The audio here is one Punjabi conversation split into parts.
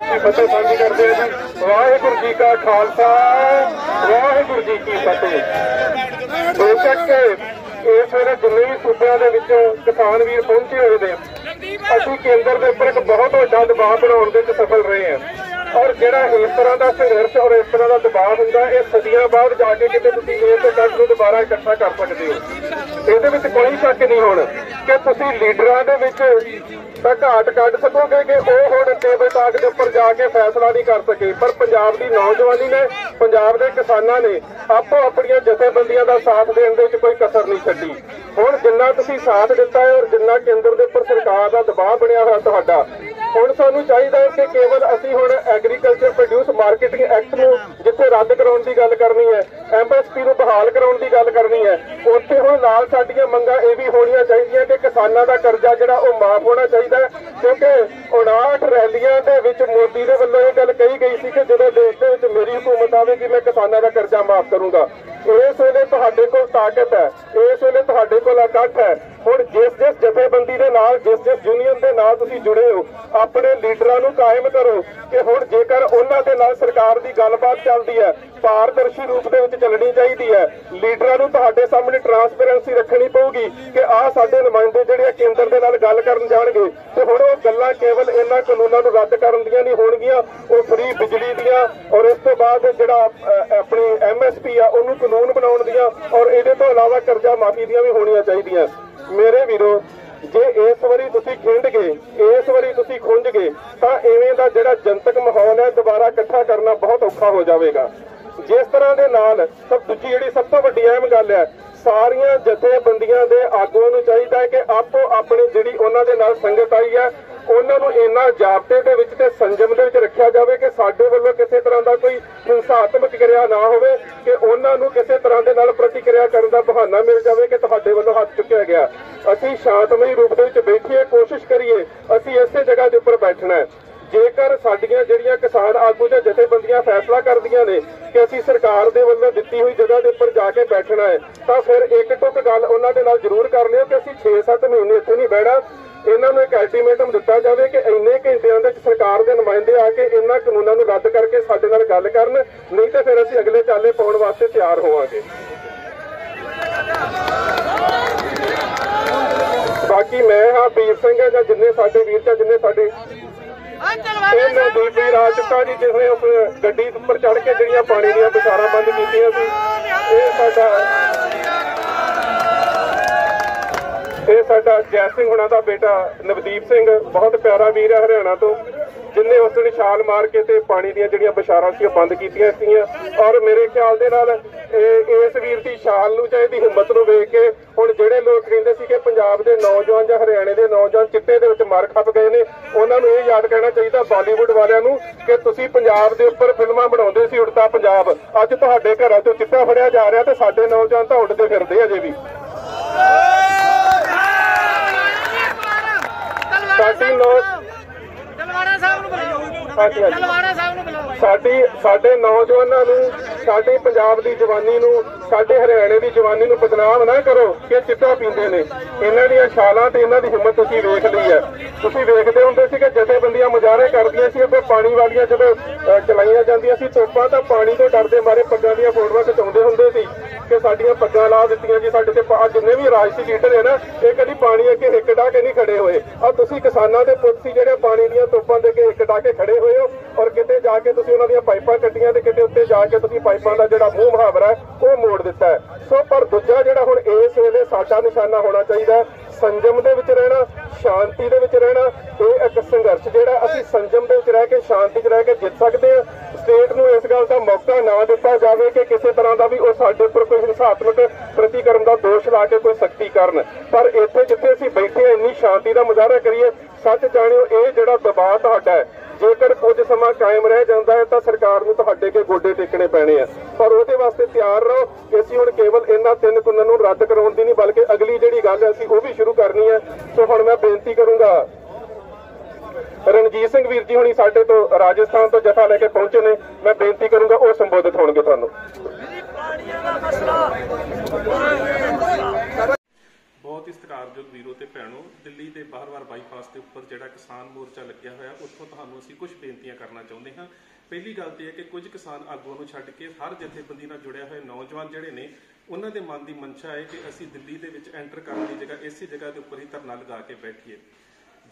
ਫਤਿਹ ਕਰਦੇ ਹਾਂ ਵਾਹਿਗੁਰੂ ਜੀ ਕਾ ਖਾਲਸਾ, ਵਾਹਿਗੁਰੂ ਜੀ ਕੀ ਫਤਿਹ। ਬੇਸ਼ੱਕ ਇਸ ਵੇਲੇ ਜਿੰਨੇ ਵੀ ਸੂਬਿਆਂ ਦੇ ਵਿੱਚੋਂ ਕਿਸਾਨ ਵੀਰ ਪਹੁੰਚੇ ਹੋਏ ਨੇ। ਅਸੀਂ ਕੇਂਦਰ ਦੇ ਉੱਪਰ ਇੱਕ ਬਹੁਤ ਵੱਡਾ ਦਬਾਅ ਬਣਾਉਣ ਦੇ ਵਿੱਚ ਸਫਲ ਰਹੇ ਹਾਂ। ਔਰ ਜਿਹੜਾ ਇਸ ਤਰ੍ਹਾਂ ਦਾ ਸੰਘਰਸ਼ ਔਰ ਇਸ ਤਰ੍ਹਾਂ ਦਾ ਦਬਾਅ ਹੁੰਦਾ, ਇਹ ਸਦੀਆਂ ਬਾਅਦ ਜਾ ਕੇ ਕਿਤੇ ਤੁਸੀਂ ਇਸ ਇਕੱਠ ਨੂੰ ਦੁਬਾਰਾ ਇਕੱਠਾ ਕਰ ਸਕਦੇ ਹੋ। ਇਹਦੇ ਵਿੱਚ ਕੋਈ ਸ਼ੱਕ ਨਹੀਂ ਹੋਣ ਕਿ ਤੁਸੀਂ ਲੀਡਰਾਂ ਦੇ ਵਿੱਚ ਤਾਂ ਘਾਟ ਕੱਢ ਸਕੋਗੇ ਕਿ ਉਹ ਹੁਣ ਟੇਬਲ ਟਾਕ ਦੇ ਉੱਪਰ ਜਾ ਕੇ ਫੈਸਲਾ ਨਹੀਂ ਕਰ ਸਕੇ। ਪਰ ਪੰਜਾਬ ਦੀ ਨੌਜਵਾਨੀ ਨੇ, ਪੰਜਾਬ ਦੇ ਕਿਸਾਨਾਂ ਨੇ ਆਪੋ ਆਪਣੀਆਂ ਜਥੇਬੰਦੀਆਂ ਦਾ ਸਾਥ ਦੇਣ ਦੇ ਵਿੱਚ ਕੋਈ ਕਸਰ ਨਹੀਂ ਛੱਡੀ। ਹੁਣ ਜਿੰਨਾ ਤੁਸੀਂ ਸਾਥ ਦਿੱਤਾ ਹੈ ਔਰ ਜਿੰਨਾ ਕੇਂਦਰ ਦੇ ਉੱਪਰ ਸਰਕਾਰ ਦਾ ਦਬਾਅ ਬਣਿਆ ਹੋਇਆ ਤੁਹਾਡਾ ਹੁਣ ਸਾਨੂੰ ਚਾਹੀਦਾ ਹੈ ਕਿ ਕੇਵਲ ਅਸੀਂ ਹੁਣ ਐਗਰੀਕਲਚਰ ਪ੍ਰੋਡਿਊਸ ਮਾਰਕੀਟਿੰਗ ਐਕਟ ਨੂੰ ਜਿੱਥੇ ਰੱਦ ਕਰਾਉਣ ਦੀ ਗੱਲ ਕਰਨੀ ਹੈ ਐਮਐਸਪੀ ਨੂੰ ਬਹਾਲ ਕਰਾਉਣ ਦੀ ਗੱਲ ਕਰਨੀ ਹੈ, ਉੱਥੇ ਹੁਣ ਨਾਲ ਸਾਡੀਆਂ ਮੰਗਾਂ ਇਹ ਵੀ ਹੋਣੀਆਂ ਚਾਹੀਦੀਆਂ ਕਿ ਕਿਸਾਨਾਂ ਦਾ ਕਰਜ਼ਾ ਜਿਹੜਾ ਉਹ ਮਾਫ ਹੋਣਾ ਚਾਹੀਦਾ ਕਿਉਂਕਿ 59 ਰੈਲੀਆਂ ਦੇ ਵਿੱਚ ਮੋਦੀ ਦੇ ਵੱਲੋਂ ਇਹ ਗੱਲ ਕਹੀ ਗਈ ਸੀ ਕਿ ਜਦੋਂ ਦੇਸ਼ ਦੇ ਵਿੱਚ ਮੇਰੀ ਹਕੂਮਤ ਆਵੇਗੀ ਮੈਂ ਕਿਸਾਨਾਂ ਦਾ ਕਰਜ਼ਾ ਮਾਫ ਕਰੂੰਗਾ। ਇਸ ਵੇਲੇ ਤੁਹਾਡੇ ਕੋਲ ਤਾਕਤ ਹੈ, ਇਸ ਵੇਲੇ ਤੁਹਾਡੇ ਕੋਲ ਇਕੱਠ ਹੈ। ਹੁਣ ਜਿਸ ਜਿਸ ਜਥੇਬੰਦੀ ਦੇ ਨਾਲ, ਜਿਸ ਜਿਸ ਯੂਨੀਅਨ ਦੇ ਨਾਲ ਤੁਸੀਂ ਜੁੜੇ ਹੋ, ਆਪਣੇ ਲੀਡਰਾਂ ਨੂੰ ਕਾਇਮ ਕਰੋ ਕਿ ਹੁਣ ਜੇਕਰ ਉਹਨਾਂ ਦੇ ਨਾਲ ਸਰਕਾਰ ਦੀ ਗੱਲਬਾਤ ਚੱਲਦੀ ਹੈ ਪਾਰਦਰਸ਼ੀ ਰੂਪ ਦੇ ਵਿੱਚ ਚੱਲਣੀ ਚਾਹੀਦੀ ਹੈ। ਲੀਡਰਾਂ ਨੂੰ ਤੁਹਾਡੇ ਸਾਹਮਣੇ ਟਰਾਂਸਪੇਰੈਂਸੀ ਰੱਖਣੀ ਪਊਗੀ ਕਿ ਆਹ ਸਾਡੇ ਨੁਮਾਇੰਦੇ ਜਿਹੜੇ ਆ ਕੇਂਦਰ ਦੇ ਨਾਲ ਗੱਲ ਕਰਨ ਜਾਣਗੇ। ਤੇ ਹੁਣ ਉਹ ਗੱਲਾਂ ਕੇਵਲ ਇਹਨਾਂ ਕਾਨੂੰਨਾਂ ਨੂੰ ਰੱਦ ਕਰਨ ਦੀਆਂ ਨਹੀਂ ਹੋਣਗੀਆਂ ਉਹ ਫ੍ਰੀ ਬਿਜਲੀ ਦੀਆਂ ਔਰ ਇਸ ਤੋਂ ਬਾਅਦ ਜਿਹੜਾ ਅ, ਆਪਣੀ ਐਮਐਸਪੀ ਆ ਉਹਨੂੰ ਕਾਨੂੰਨ ਬਣਾਉਣ ਦੀਆਂ ਔਰ ਇਹਦੇ ਤੋਂ ਇਲਾਵਾ ਕਰਜ਼ਾ ਮਾਫੀ ਦੀਆਂ ਵੀ ਹੋਣੀਆਂ ਚਾਹੀਦੀਆਂ। ਮੇਰੇ ਵੀਰੋ ਜੇ ਇਸ ਵਾਰੀ ਤੁਸੀਂ ਖਿੰਡ ਗਏ ਇਸ ਵਾਰੀ ਤੁਸੀਂ ਖੁੰਝ ਗਏ ਤਾਂ ਐਵੇਂ ਦਾ ਜਿਹੜਾ ਜਨਤਕ ਮਾਹੌਲ ਹੈ ਦੁਬਾਰਾ ਇਕੱਠਾ ਕਰਨਾ ਬਹੁਤ ਔਖਾ ਹੋ ਜਾਵੇਗਾ। ਜਿਸ ਤਰ੍ਹਾਂ ਦੇ ਨਾਲ ਸਭ ਦੂਜੀ ਜਿਹੜੀ ਸਭ ਤੋਂ ਵੱਡੀ ਅਹਿਮ ਗੱਲ ਹੈ, ਸਾਰੀਆਂ ਜਥੇਬੰਦੀਆਂ ਦੇ ਆਗੂਆਂ ਨੂੰ ਚਾਹੀਦਾ ਹੈ ਕਿ ਆਪੋ ਆਪਣੀ ਜਿਹੜੀ ਉਹਨਾਂ ਦੇ ਨਾਲ ਸੰਗਤ ਆਈ ਹੈ, ਉਹਨਾਂ ਨੂੰ ਇੰਨਾ ਜਾਬਤੇ ਦੇ ਵਿੱਚ ਤੇ ਸੰਜਮ ਦੇ ਵਿੱਚ ਰੱਖਿਆ ਜਾਵੇ ਕਿ ਸਾਡੇ ਵੱਲੋਂ ਕਿਸੇ ਤਰ੍ਹਾਂ ਦਾ ਕੋਈ ਹਿੰਸਾਤਮਕ ਕਿਰਿਆ ਨਾ ਹੋਵੇ, ਕਿ ਉਹਨਾਂ ਨੂੰ ਕਿਸੇ ਤਰ੍ਹਾਂ ਦੇ ਨਾਲ ਪ੍ਰਤੀਕਿਰਿਆ ਕਰਨ ਦਾ ਬਹਾਨਾ ਮਿਲ ਜਾਵੇ ਕਿ ਤੁਹਾਡੇ ਵੱਲੋਂ ਹੱਥ ਚੁੱਕਿਆ ਗਿਆ। ਅਸੀਂ ਸ਼ਾਂਤਮਈ ਰੂਪ ਦੇ ਵਿੱਚ ਬੈਠੀਏ, ਕੋਸ਼ਿਸ਼ ਕਰੀਏ, ਅਸੀਂ ਇਸੇ ਜਗ੍ਹਾ ਦੇ ਉੱਪਰ ਬੈਠਣਾ ਹੈ। ਜੇਕਰ ਸਾਡੀਆਂ ਜਿਹੜੀਆਂ ਕਿਸਾਨ ਆਗੂ ਜਾਂ ਜਥੇਬੰਦੀਆਂ ਫੈਸਲਾ ਕਰਦੀਆਂ ਨੇ ਕਿ ਅਸੀਂ ਸਰਕਾਰ ਦੇ ਵੱਲੋਂ ਦਿੱਤੀ ਹੋਈ ਜਗ੍ਹਾ ਦੇ ਉੱਪਰ ਜਾ ਕੇ ਬੈਠਣਾ ਹੈ, ਤਾਂ ਫਿਰ ਇੱਕ ਟੁੱਕ ਗੱਲ ਉਹਨਾਂ ਦੇ ਨਾਲ ਜ਼ਰੂਰ ਕਰ ਲਿਓ ਕਿ ਅਸੀਂ 6-7 ਮਹੀਨੇ ਇੱਥੇ ਨਹੀਂ ਬਹਿਣਾ। ਇਹਨਾਂ ਨੂੰ ਇੱਕ ਅਲਟੀਮੇਟਮ ਦਿੱਤਾ ਜਾਵੇ ਕਿ ਇੰਨੇ ਘੰਟਿਆਂ ਦੇ ਵਿੱਚ ਸਰਕਾਰ ਦੇ ਨੁਮਾਇੰਦੇ ਆ ਕੇ ਇਹਨਾਂ ਕਾਨੂੰਨਾਂ ਨੂੰ ਰੱਦ ਕਰਕੇ ਸਾਡੇ ਨਾਲ ਗੱਲ ਕਰਨ, ਨਹੀਂ ਤਾਂ ਫਿਰ ਅਸੀਂ ਅਗਲੇ ਚਾਲੇ ਪਾਉਣ ਵਾਸਤੇ ਤਿਆਰ ਹੋਵਾਂਗੇ। ਬਾਕੀ ਮੈਂ ਹਾਂ, ਵੀਰ ਸਿੰਘ ਜਾਂ ਜਿੰਨੇ ਸਾਡੇ ਵੀਰ ਜਾਂ ਜਿੰਨੇ ਸਾਡੇ ਇਹ ਚੁੱਕਾ ਜੀ ਜਿਸ ਨੇ ਗੱਡੀ ਉੱਪਰ ਚੜ੍ਹ ਕੇ ਜਿਹੜੀਆਂ ਪਾਣੀ ਦੀਆਂ ਬਸਾਰਾਂ ਬੰਦ ਕੀਤੀਆਂ ਸੀ ਇਹ ਸਾਡਾ ਇਹ ਸਾਡਾ ਜੈ ਸਿੰਘ ਹੁਣਾਂ ਦਾ ਬੇਟਾ ਨਵਦੀਪ ਸਿੰਘ ਬਹੁਤ ਪਿਆਰਾ ਵੀਰ ਹੈ ਹਰਿਆਣਾ ਤੋਂ। ਜਿੰਨੇ ਉਸ ਦਿਨ ਛਾਲ ਮਾਰ ਕੇ ਤੇ ਪਾਣੀ ਦੀਆਂ ਜਿਹੜੀਆਂ ਬਸ਼ਾਰਾਂ ਸੀ ਉਹ ਬੰਦ ਕੀਤੀਆਂ ਸੀਗੀਆਂ। ਔਰ ਮੇਰੇ ਖਿਆਲ ਦੇ ਨਾਲ ਇਸ ਵੀਰ ਦੀ ਛਾਲ ਨੂੰ ਚਾਹੇ ਦੀ ਹਿੰਮਤ ਨੂੰ ਵੇਖ ਕੇ ਹੁਣ ਜਿਹੜੇ ਲੋਕ ਕਹਿੰਦੇ ਸੀ ਕਿ ਪੰਜਾਬ ਦੇ ਨੌਜਵਾਨ ਜਾਂ ਹਰਿਆਣੇ ਦੇ ਨੌਜਵਾਨ ਚਿੱਟੇ ਦੇ ਵਿੱਚ ਮਰ ਖੱਪ ਗਏ ਨੇ, ਉਹਨਾਂ ਨੂੰ ਇਹ ਯਾਦ ਕਰਨਾ ਚਾਹੀਦਾ ਬਾਲੀਵੁੱਡ ਵਾਲਿਆਂ ਨੂੰ ਕਿ ਤੁਸੀਂ ਪੰਜਾਬ ਦੇ ਉੱਪਰ ਫਿਲਮਾਂ ਬਣਾਉਂਦੇ ਸੀ ਉੜਤਾ ਪੰਜਾਬ। ਅੱਜ ਤੁਹਾਡੇ ਘਰਾਂ ਤੋਂ ਚਿੱਟਾ ਫੜਿਆ ਜਾ ਰਿਹਾ ਤੇ ਸਾਡੇ ਨੌਜਵਾਨ ਤਾਂ ਉੱਡਦੇ ਫਿਰਦੇ ਅਜੇ ਵੀ। ਸਾਡੀ ਨੌ ਤਲਵਾਰਾ ਸਾਹਿਬ ਨੂੰ ਬੁਲਾਓ। ਹਾਂਜੀ, ਹਾਂਜੀ। ਤਲਵਾਰਾ ਸਾਹਿਬ ਨੂੰ ਬੁਲਾਓ ਸਾਡੀ ਸਾਡੇ ਨੌਜਵਾਨਾਂ ਨੂੰ ਸਾਡੀ ਪੰਜਾਬ ਦੀ ਜਵਾਨੀ ਨੂੰ ਸਾਡੇ ਹਰਿਆਣੇ ਦੀ ਜਵਾਨੀ ਨੂੰ ਬਦਨਾਮ ਨਾ ਕਰੋ ਕਿ ਚਿੱਟਾ ਪੀਂਦੇ ਨੇ। ਇਹਨਾਂ ਦੀਆਂ ਛਾਲਾਂ ਤੇ ਇਹਨਾਂ ਦੀ ਹਿੰਮਤ ਤੁਸੀਂ ਵੇਖ ਲਈ ਹੈ। ਤੁਸੀਂ ਵੇਖਦੇ ਹੁੰਦੇ ਸੀ ਕਿ ਜਥੇਬੰਦੀਆਂ ਮੁਜ਼ਾਹਰੇ ਕਰਦੀਆਂ ਸੀ ਅੱਗੇ ਪਾਣੀ ਵਾਲੀਆਂ ਜਦੋਂ ਚਲਾਈਆਂ ਜਾਂਦੀਆਂ ਸੀ ਤੋਪਾਂ ਤਾਂ ਪਾਣੀ ਤੋਂ ਡਰਦੇ ਮਾਰੇ ਪੱਗਾਂ ਦੀਆਂ ਫੋਟੋਆਂ ਖਿਚਾਉਂਦੇ ਹੁੰਦੇ ਸੀ। ਕਿ ਸਾਡੀਆਂ ਪੱਗਾਂ ਲਾ ਦਿੱਤੀਆਂ ਜੀ। ਸਾਡੇ ਤੇ ਜਿੰਨੇ ਵੀ ਰਾਜਸੀ ਲੀਡਰ ਹੈ ਨਾ, ਇਹ ਕਦੀ ਪਾਣੀ ਅੱਗੇ ਹਿੱਕ ਡਾ ਕੇ ਨਹੀਂ ਖੜੇ ਹੋਏ। ਆ ਤੁਸੀਂ ਕਿਸਾਨਾਂ ਦੇ ਪੁੱਤ ਸੀ ਜਿਹੜੇ ਪਾਣੀ ਦੀਆਂ ਤੋਪਾਂ ਦੇ ਅੱਗੇ ਹਿੱਕ ਡਾ ਕੇ ਖੜੇ ਹੋਏ ਹੋ ਔਰ ਕਿਤੇ ਜਾ ਕੇ ਤੁਸੀਂ ਉਹਨਾਂ ਦੀਆਂ ਪਾਈਪਾਂ ਕੱਟੀਆਂ ਤੇ ਕਿਤੇ ਉੱਤੇ ਜਾ ਕੇ ਤੁਸੀਂ ਪਾਈਪਾਂ ਦਾ ਜਿਹੜਾ ਮੂੰਹ ਮੁਹਾਵਰਾ ਹੈ, ਉਹ ਮੋੜ ਦਿੱਤਾ ਹੈ ਸੋ ਪਰ ਦੂਜਾ ਜਿਹੜਾ ਹੁਣ ਇਸ ਵੇਲੇ ਸਾਡਾ ਨਿਸ਼ਾਨਾ ਹੋਣਾ ਚਾਹੀਦਾ ਹੈ, ਸੰਜਮ ਦੇ ਵਿੱਚ ਰਹਿਣਾ ਸ਼ਾਂਤੀ ਦੇ ਵਿੱਚ ਰਹਿਣਾ ਇਹ ਇੱਕ ਸੰਘਰਸ਼ ਜਿਹੜਾ ਅਸੀਂ ਸੰਜਮ ਦੇ ਵਿੱਚ ਰਹਿ ਕੇ ਸ਼ਾਂਤੀ 'ਚ ਰਹਿ ਕੇ ਜਿੱਤ ਸਕਦੇ ਹਾਂ ਸਟੇਟ ਨੂੰ ਇਸ ਗੱਲ ਦਾ ਮੌਕਾ ਨਾ ਦਿੱਤਾ ਜਾਵੇ ਕਿ ਕਿਸੇ ਤਰ੍ਹਾਂ ਦਾ ਵੀ ਉਹ ਸਾਡੇ ਉੱਪਰ ਕੋਈ ਹਿੰਸਾਤਮਕ ਪ੍ਰਤੀਕਰਮ ਦਾ ਦੋਸ਼ ਲਾ ਕੇ ਕੋਈ ਸਖਤੀ ਕਰਨ। ਪਰ ਇੱਥੇ ਜਿੱਥੇ ਅਸੀਂ ਬੈਠੇ ਇੰਨੀ ਸ਼ਾਂਤੀ ਦਾ ਮੁਜ਼ਾਹਰਾ ਕਰੀਏ, ਸੱਚ ਜਾਣਿਓ, ਇਹ ਜਿਹੜਾ ਦਬਾਅ ਤੁਹਾਡਾ ਹੈ, ਜੇਕਰ ਕੁਝ ਸਮਾਂ ਕਾਇਮ ਰਹਿ ਜਾਂਦਾ ਹੈ, ਤਾਂ ਸਰਕਾਰ ਨੂੰ ਤੁਹਾਡੇ ਕੇ ਗੋਡੇ ਟੇਕਣੇ ਪੈਣੇ ਆ। ਪਰ ਉਹਦੇ ਵਾਸਤੇ ਤਿਆਰ ਰਹੋ ਕਿ ਅਸੀਂ ਹੁਣ ਕੇਵਲ ਇਹਨਾਂ ਤਿੰਨ ਕਾਨੂੰਨਾਂ ਨੂੰ ਰੱਦ ਕਰਾਉਣ ਦੀ ਨਹੀਂ, ਬਲਕਿ ਅਗਲੀ ਜਿਹੜੀ ਗੱਲ ਅਸੀਂ ਉਹ ਵੀ ਸ਼ੁਰੂ ਕਰਨੀ ਹੈ। ਸੋ ਹੁਣ ਮੈਂ ਬੇਨਤੀ ਕਰੂੰਗਾ ਰਣਜੀਤ ਸਿੰਘ ਵੀਰ ਜੀ ਹੁਣੀ ਸਾਡੇ ਤੋਂ ਰਾਜਸਥਾਨ ਤੋਂ ਜਥਾ ਲੈ ਕੇ ਪਹੁੰਚੇ ਨੇ। ਮੈਂ ਬੇਨਤੀ ਕਰੂੰਗਾ ਉਹ ਸੰਬੋਧਿਤ ਹੋਣਗੇ ਤੁਹਾਨੂੰ। ਬਹੁਤ ਹੀ ਸਤਿਕਾਰਯੋਗ ਵੀਰੋ ਤੇ ਭੈਣੋ, ਦਿੱਲੀ ਦੇ ਬਾਹਰ-ਬਾਹਰ ਬਾਈਪਾਸ ਦੇ ਉੱਪਰ ਜਿਹੜਾ ਕਿਸਾਨ ਮੋਰਚਾ ਲੱਗਿਆ ਹੋਇਆ, ਉੱਥੋਂ ਤੁਹਾਨੂੰ ਅਸੀਂ ਕੁਝ ਬੇਨਤੀਆਂ ਕਰਨਾ ਚਾਹੁੰਦੇ ਹਾਂ। ਪਹਿਲੀ ਗੱਲ ਤੇ ਹੈ ਕਿ ਕੁਝ ਕਿਸਾਨ ਆਗੂਆਂ ਨੂੰ ਛੱਡ ਕੇ ਹਰ ਜਥੇਬੰਦੀ ਨਾਲ ਜੁੜਿਆ ਹੋਏ ਨੌਜਵਾਨ ਜਿਹੜੇ ਨੇ, ਉਹਨਾਂ ਦੇ ਮਨ ਦੀ ਮਨਸ਼ਾ ਹੈ ਕਿ ਅਸੀਂ ਦਿੱਲੀ ਦੇ ਵਿੱਚ ਐਂਟਰ ਕਰਨ ਦੀ ਜਗ੍ਹਾ, ਇਸੇ ਜਗ੍ਹਾ ਦੇ ਉੱਪਰ ਹੀ ਧਰਨਾ ਲਗਾ ਕੇ ਬੈਠੀਏ।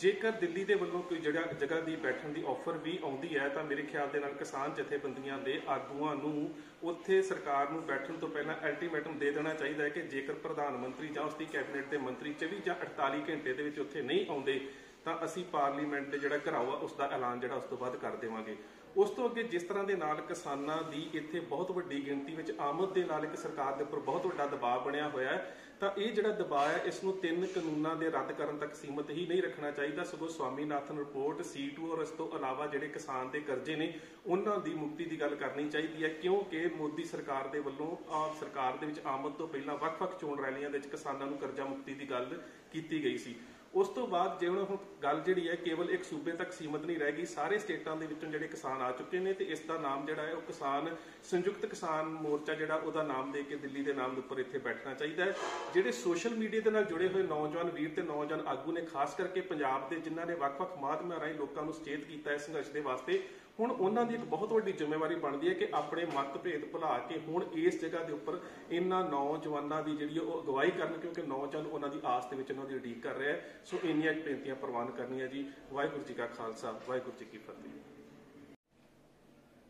ਜੇਕਰ ਦਿੱਲੀ ਦੇ ਵੱਲੋਂ ਕੋਈ ਜਗ੍ਹਾ ਜਗ੍ਹਾ ਦੀ ਬੈਠਣ ਦੀ ਆਫਰ ਵੀ ਆਉਂਦੀ ਹੈ, ਤਾਂ ਮੇਰੇ ਖਿਆਲ ਦੇ ਨਾਲ ਕਿਸਾਨ ਜਥੇਬੰਦੀਆਂ ਦੇ ਆਗੂਆਂ ਨੂੰ ਉੱਥੇ ਸਰਕਾਰ ਨੂੰ ਬੈਠਣ ਤੋਂ ਪਹਿਲਾਂ ਅਲਟੀਮੇਟਮ ਦੇ ਦੇਣਾ ਚਾਹੀਦਾ ਹੈ ਕਿ ਜੇਕਰ ਪ੍ਰਧਾਨ ਮੰਤਰੀ ਜਾਂ ਉਸ ਦੀ ਕੈਬਨਿਟ ਦੇ ਮੰਤਰੀ 24 ਜਾਂ 48 ਘੰਟੇ ਦੇ ਵਿੱਚ ਉੱਥੇ ਨਹੀਂ ਆਉਂਦੇ, ਤਾਂ ਅਸੀਂ ਪਾਰਲੀਮੈਂਟ ਦੇ ਜਿਹੜਾ ਘਰਾਓ ਆ ਉਸ ਦਾ ਐਲਾਨ ਜਿਹੜਾ ਉਸ ਤੋਂ ਬਾਅਦ ਕਰ ਦੇਵਾਂਗੇ। ਉਸ ਤੋਂ ਅੱਗੇ ਜਿਸ ਤਰ੍ਹਾਂ ਦੇ ਨਾਲ ਕਿਸਾਨਾਂ ਦੀ ਇੱਥੇ ਬਹੁਤ ਵੱਡੀ ਗਿਣਤੀ ਵਿੱਚ ਆਮਦ ਦੇ ਨਾਲ ਇੱਕ ਸਰਕਾਰ ਦੇ ਉੱਪਰ ਬਹੁਤ ਵੱਡਾ ਦਬਾਅ ਬਣਿਆ ਹੋਇਆ ਹੈ, ਤਾਂ ਇਹ ਜਿਹੜਾ ਦਬਾਅ ਹੈ, ਇਸ ਨੂੰ ਤਿੰਨ ਕਾਨੂੰਨਾਂ ਦੇ ਰੱਦ ਕਰਨ ਤੱਕ ਸੀਮਤ ਹੀ ਨਹੀਂ ਰੱਖਣਾ ਚਾਹੀਦਾ। ਸਗੋਂ ਸਵਾਮੀਨਾਥਨ ਰਿਪੋਰਟ C2 ਔਰ ਇਸ ਤੋਂ ਇਲਾਵਾ ਜਿਹੜੇ ਕਿਸਾਨ ਦੇ ਕਰਜ਼ੇ ਨੇ, ਉਹਨਾਂ ਦੀ ਮੁਕਤੀ ਦੀ ਗੱਲ ਕਰਨੀ ਚਾਹੀਦੀ ਹੈ, ਕਿਉਂਕਿ ਮੋਦੀ ਸਰਕਾਰ ਦੇ ਵੱਲੋਂ ਆ ਸਰਕਾਰ ਦੇ ਵਿੱਚ ਆਮਦ ਤੋਂ ਪਹਿਲਾਂ ਵੱਖ-ਵੱਖ ਚੋਣ ਰੈਲੀਆਂ ਦੇ ਵਿੱਚ ਕਿਸਾਨਾਂ ਨੂੰ ਕਰਜ਼ਾ ਮੁਕਤੀ ਦੀ ਗੱਲ ਕੀਤੀ ਗਈ ਸੀ। ਉਸ ਤੋਂ ਬਾਅਦ ਜੇ ਹੁਣ ਗੱਲ ਜਿਹੜੀ ਹੈ ਕੇਵਲ ਇੱਕ ਸੂਬੇ ਤੱਕ ਸੀਮਤ ਨਹੀਂ ਰਹਿ ਗਈ, ਸਾਰੇ ਸਟੇਟਾਂ ਦੇ ਵਿੱਚੋਂ ਜਿਹੜੇ ਕਿਸਾਨ ਆ ਚੁੱਕੇ ਨੇ ਤੇ ਇਸ ਦਾ ਨਾਮ ਜਿਹੜਾ ਹੈ ਉਹ ਕਿਸਾਨ ਸੰਯੁਕਤ ਕਿਸਾਨ ਮੋਰਚਾ ਜਿਹੜਾ ਉਹਦਾ ਨਾਮ ਦੇ ਕੇ ਦਿੱਲੀ ਦੇ ਨਾਮ ਦੇ ਉੱਪਰ ਇੱਥੇ ਬੈਠਣਾ ਚਾਹੀਦਾ ਹੈ। ਜਿਹੜੇ ਸੋਸ਼ਲ ਮੀਡੀਆ ਦੇ ਨਾਲ ਜੁੜੇ ਹੋਏ ਨੌਜਵਾਨ ਵੀਰ ਤੇ ਨੌਜਵਾਨ ਆਗੂ ਨੇ, ਖਾਸ ਕਰਕੇ ਪੰਜਾਬ ਦੇ ਜਿਨ੍ਹਾਂ ਨੇ ਵੱਖ-ਵੱਖ ਮਾਧਿਅਮਾਂ ਰਾਹੀਂ ਲੋਕਾਂ ਨੂੰ ਸੁਚੇਤ ਕੀਤਾ ਹੈ ਸੰਘਰਸ਼ ਦੇ ਵਾਸਤੇ ਹੁਣ ਉਹਨਾਂ ਦੀ ਇੱਕ ਬਹੁਤ ਵੱਡੀ ਜ਼ਿੰਮੇਵਾਰੀ ਬਣਦੀ ਹੈ ਕਿ ਆਪਣੇ ਮਤਭੇਦ ਭੁਲਾ ਕੇ ਹੁਣ ਇਸ ਜਗ੍ਹਾ ਦੇ ਉੱਪਰ ਇਹਨਾਂ ਨੌਜਵਾਨਾਂ ਦੀ ਜਿਹੜੀ ਉਹ ਅਗਵਾਈ ਕਰਨ, ਕਿਉਂਕਿ ਨੌਜਵਾਨ ਉਹਨਾਂ ਦੀ ਆਸ ਦੇ ਵਿੱਚ ਉਹਨਾਂ ਦੀ ਉਡੀਕ ਕਰ ਰਿਹਾ ਹੈ। ਸੋ ਇੰਨੀਆਂ ਬੇਨਤੀਆਂ ਪ੍ਰਵਾਨ ਕਰਨੀਆਂ ਜੀ। ਵਾਹਿਗੁਰੂ ਜੀ ਕਾ ਖਾਲਸਾ, ਵਾਹਿਗੁਰੂ ਜੀ ਕੀ ਫਤਿਹ।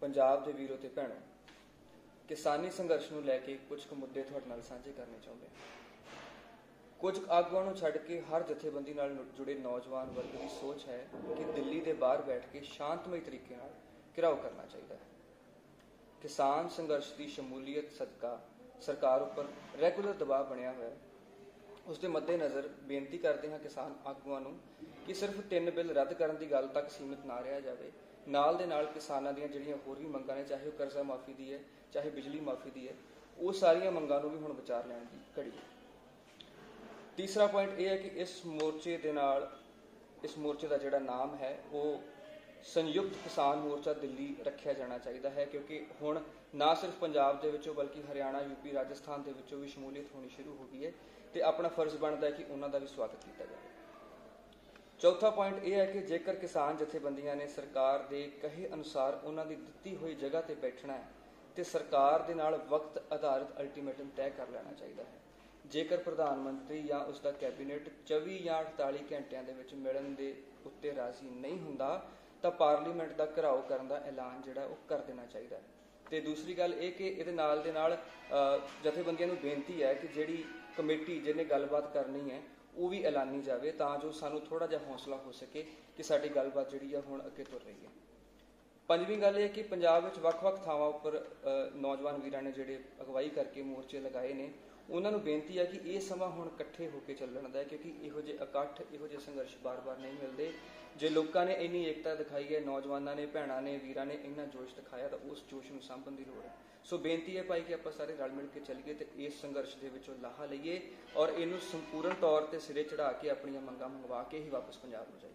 ਪੰਜਾਬ ਦੇ ਵੀਰੋ ਤੇ ਭੈਣੋ, ਕਿਸਾਨੀ ਸੰਘਰਸ਼ ਨੂੰ ਲੈ ਕੇ ਕੁਝ ਕੁ ਮੁੱਦੇ ਤੁਹਾਡੇ ਨਾਲ ਸਾਂਝੇ ਕਰਨੇ ਚਾਹੁੰਦੇ ਹਾਂ। ਕੁਝ ਆਗੂਆਂ ਨੂੰ ਛੱਡ ਕੇ ਹਰ ਜਥੇਬੰਦੀ ਨਾਲ ਜੁੜੇ ਨੌਜਵਾਨ ਵਰਗ ਦੀ ਸੋਚ ਹੈ ਕਿ ਦਿੱਲੀ ਦੇ ਬਾਹਰ ਬੈਠ ਕੇ ਸ਼ਾਂਤਮਈ ਤਰੀਕੇ ਨਾਲ ਘਿਰਾਓ ਕਰਨਾ ਚਾਹੀਦਾ ਹੈ। ਕਿਸਾਨ ਸੰਘਰਸ਼ ਦੀ ਸ਼ਮੂਲੀਅਤ ਸਦਕਾ ਸਰਕਾਰ ਉੱਪਰ ਰੈਗੂਲਰ ਦਬਾਅ ਬਣਿਆ ਹੋਇਆ ਹੈ। ਉਸ ਦੇ ਮੱਦੇਨਜ਼ਰ ਬੇਨਤੀ ਕਰਦੇ ਹਾਂ ਕਿਸਾਨ ਆਗੂਆਂ ਨੂੰ ਕਿ ਸਿਰਫ ਤਿੰਨ ਬਿੱਲ ਰੱਦ ਕਰਨ ਦੀ ਗੱਲ ਤੱਕ ਸੀਮਿਤ ਨਾ ਰਿਹਾ ਜਾਵੇ। ਨਾਲ ਦੇ ਨਾਲ ਕਿਸਾਨਾਂ ਦੀਆਂ ਜਿਹੜੀਆਂ ਹੋਰ ਵੀ ਮੰਗਾਂ ਨੇ, ਚਾਹੇ ਉਹ ਕਰਜ਼ਾ ਮਾਫੀ ਦੀ ਹੈ, ਚਾਹੇ ਬਿਜਲੀ ਮਾਫੀ ਦੀ ਹੈ, ਉਹ ਸਾਰੀਆਂ ਮੰਗਾਂ ਨੂੰ ਵੀ ਹੁਣ ਵਿਚਾਰ ਲੈਣ ਦੀ ਘੜੀ ਹੈ। ਤੀਸਰਾ ਪੁਆਇੰਟ ਇਹ ਹੈ ਕਿ ਇਸ ਮੋਰਚੇ ਦੇ ਨਾਲ, ਇਸ ਮੋਰਚੇ ਦਾ ਜਿਹੜਾ ਨਾਮ ਹੈ, ਉਹ ਸੰਯੁਕਤ ਕਿਸਾਨ ਮੋਰਚਾ ਦਿੱਲੀ ਰੱਖਿਆ ਜਾਣਾ ਚਾਹੀਦਾ ਹੈ, ਕਿਉਂਕਿ ਹੁਣ ਨਾ ਸਿਰਫ ਪੰਜਾਬ ਦੇ ਵਿੱਚੋਂ ਬਲਕਿ ਹਰਿਆਣਾ, ਯੂਪੀ, ਰਾਜਸਥਾਨ ਦੇ ਵਿੱਚੋਂ ਵੀ ਸ਼ਮੂਲੀਅਤ ਹੋਣੀ ਸ਼ੁਰੂ ਹੋ ਗਈ ਹੈ ਤੇ ਆਪਣਾ ਫਰਜ਼ ਬਣਦਾ ਹੈ ਕਿ ਉਹਨਾਂ ਦਾ ਵੀ ਸਵਾਗਤ ਕੀਤਾ ਜਾਵੇ। ਚੌਥਾ ਪੁਆਇੰਟ ਇਹ ਹੈ ਕਿ ਜੇਕਰ ਕਿਸਾਨ ਜਥੇਬੰਦੀਆਂ ਨੇ ਸਰਕਾਰ ਦੇ ਕਹੇ ਅਨੁਸਾਰ ਉਹਨਾਂ ਦੀ ਦਿੱਤੀ ਹੋਈ ਜਗ੍ਹਾ ਤੇ ਬੈਠਣਾ ਹੈ, ਤੇ ਸਰਕਾਰ ਦੇ ਨਾਲ ਵਕਤ ਆਧਾਰਿਤ ਅਲਟੀਮੇਟਮ ਤੈਅ ਕਰ ਲੈਣਾ ਚਾਹੀਦਾ ਹੈ। ਜੇਕਰ ਪ੍ਰਧਾਨ ਮੰਤਰੀ ਜਾਂ ਉਸ ਦਾ ਕੈਬਨਿਟ 24 ਜਾਂ 48 ਘੰਟਿਆਂ ਦੇ ਵਿੱਚ ਮਿਲਣ ਦੇ ਉੱਤੇ ਰਾਜ਼ੀ ਨਹੀਂ ਹੁੰਦਾ, ਤਾਂ ਪਾਰਲੀਮੈਂਟ ਦਾ ਘਿਰਾਓ ਕਰਨ ਦਾ ਐਲਾਨ ਜਿਹੜਾ ਉਹ ਕਰ ਦੇਣਾ ਚਾਹੀਦਾ ਹੈ। ਤੇ ਦੂਸਰੀ ਗੱਲ ਇਹ ਕਿ ਇਹਦੇ ਨਾਲ ਦੇ ਨਾਲ ਜਥੇਬੰਦੀਆਂ ਨੂੰ ਬੇਨਤੀ ਹੈ ਕਿ ਜਿਹੜੀ ਕਮੇਟੀ ਜਿਹਨੇ ਗੱਲਬਾਤ ਕਰਨੀ ਹੈ, ਉਹ ਵੀ ਐਲਾਨੀ ਜਾਵੇ ਤਾਂ ਜੋ ਸਾਨੂੰ ਥੋੜਾ ਜਿਹਾ ਹੌਸਲਾ ਹੋ ਸਕੇ ਕਿ ਸਾਡੀ ਗੱਲਬਾਤ ਜਿਹੜੀ ਆ ਹੁਣ ਅੱਗੇ ਤੁਰ ਰਹੀ ਹੈ। ਪੰਜਵੀਂ ਗੱਲ ਇਹ ਕਿ ਪੰਜਾਬ ਵਿੱਚ ਵੱਖ-ਵੱਖ ਥਾਵਾਂ ਉੱਪਰ ਨੌਜਵਾਨ ਵੀਰਾਂ ਨੇ ਜਿਹੜੇ ਅਗਵਾਈ ਕਰਕੇ ਮੋਰਚੇ ਲਗਾਏ ਨੇ ਉਹਨਾਂ ਨੂੰ ਬੇਨਤੀ ਹੈ ਕਿ ਇਹ ਸਮਾਂ ਹੁਣ ਇਕੱਠੇ ਹੋ ਕੇ ਚੱਲਣ ਦਾ ਹੈ, ਕਿਉਂਕਿ ਇਹੋ ਜਿਹੇ ਇਕੱਠ, ਇਹੋ ਜਿਹੇ ਸੰਘਰਸ਼ ਬਾਰ-ਬਾਰ ਨਹੀਂ ਮਿਲਦੇ। ਜੇ ਲੋਕਾਂ ਨੇ ਇੰਨੀ ਏਕਤਾ ਦਿਖਾਈ ਹੈ, ਨੌਜਵਾਨਾਂ ਨੇ, ਭੈਣਾਂ ਨੇ, ਵੀਰਾਂ ਨੇ ਇੰਨਾ ਜੋਸ਼ ਦਿਖਾਇਆ, ਤਾਂ ਉਸ ਜੋਸ਼ ਨੂੰ ਸਾਂਭਣ ਦੀ ਲੋੜ ਹੈ। ਸੋ ਬੇਨਤੀ ਹੈ ਭਾਈ ਕਿ ਆਪਾਂ ਸਾਰੇ ਰਲ ਮਿਲ ਕੇ ਚੱਲੀਏ ਤੇ ਇਸ ਸੰਘਰਸ਼ ਦੇ ਵਿੱਚੋਂ ਲਾਹਾ ਲਈਏ ਔਰ ਇਹਨੂੰ ਸੰਪੂਰਨ ਤੌਰ ਤੇ ਸਿਰੇ ਚੜਾ ਕੇ ਆਪਣੀਆਂ ਮੰਗਾਂ ਮੰਗਵਾ ਕੇ ਹੀ ਵਾਪਸ ਪੰਜਾਬ ਨੂੰ ਜਾਈਏ।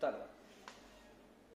ਧੰਨਵਾਦ।